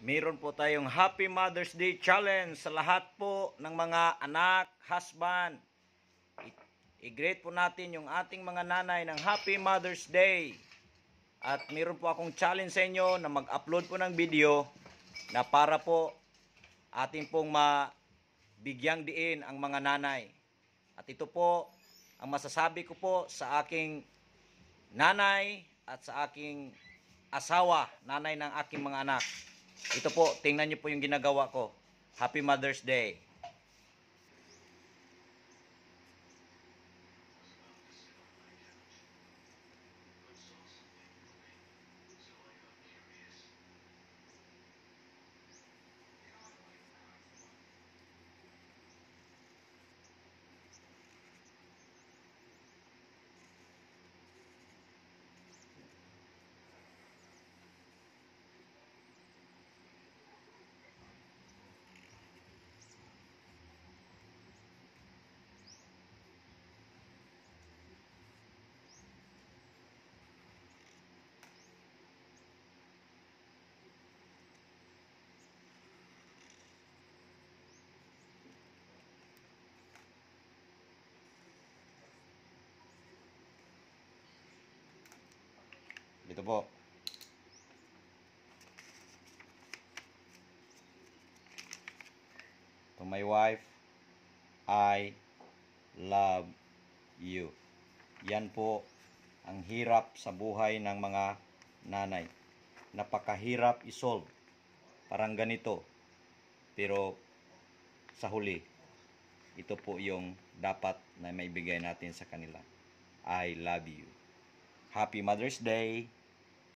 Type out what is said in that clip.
Meron po tayong Happy Mother's Day Challenge sa lahat po ng mga anak, husband. I-greet po natin yung ating mga nanay ng Happy Mother's Day. At meron po akong challenge sa inyo na mag-upload po ng video na para po ating pong mabigyang diin ang mga nanay. At ito po ang masasabi ko po sa aking nanay at sa aking asawa, nanay ng aking mga anak. Ito po, tingnan niyo po yung ginagawa ko. Happy Mother's Day. Dito po. To my wife, I love you. Yan po ang hirap sa buhay ng mga nanay. Napakahirap isolve. Parang ganito. Pero sa huli, ito po yung dapat na maibigay natin sa kanila. I love you. Happy Mother's Day.